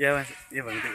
Ya, Mas. Ya, Bang. Itu.